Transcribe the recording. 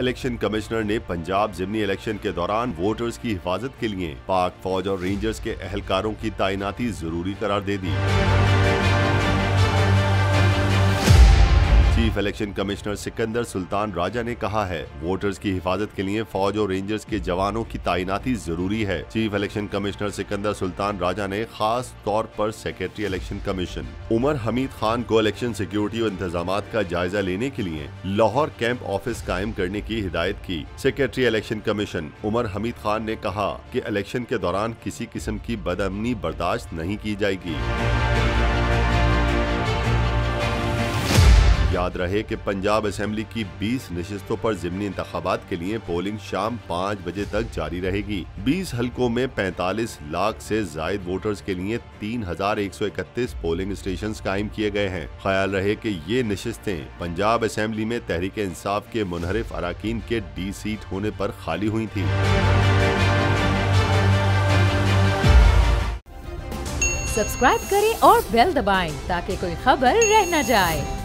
Election commissioner ने पंजाब जिमनी election के दौरान वोटर्स की हिफाजत के लिए पाक फौज और रेंजर्स के अहलकारों की तैनाती ज़रूरी करार दे दी। Chief election commissioner Sikandar Sultan Raja ने कहा है, वोटर्स की हिफाजत के लिए फौज और रेंजर्स के जवानों की तैनाती ज़रूरी है। Chief election commissioner Sikandar Sultan Raja ने खास तौर पर secretary election commission, Umar Hameed Khan को इलेक्शन सिक्योरिटी और इंतज़ाम का जायजा लेने के लिए लाहौर कैंप ऑफ़िस कायम करने की हिदायत की। Secretary election commission, Umar Hameed Khan ने कहा की इलेक्शन के दौरान किसी किस्म की बदअमनी बर्दाश्त नहीं की जाएगी। याद रहे कि पंजाब असेंबली की 20 नशस्तों पर जिमनी इंतबात के लिए पोलिंग शाम 5 बजे तक जारी रहेगी। 20 हलकों में 45 लाख से जायद वोटर्स के लिए 3,131 पोलिंग स्टेशन कायम किए गए हैं। ख्याल रहे कि ये नशस्तें पंजाब असेंबली में तहरीक इंसाफ के मुनहरिफ अरकान के डी सीट होने पर खाली हुई थी। सब्सक्राइब करें और बेल दबाएँ ताकि कोई खबर रह न जाए।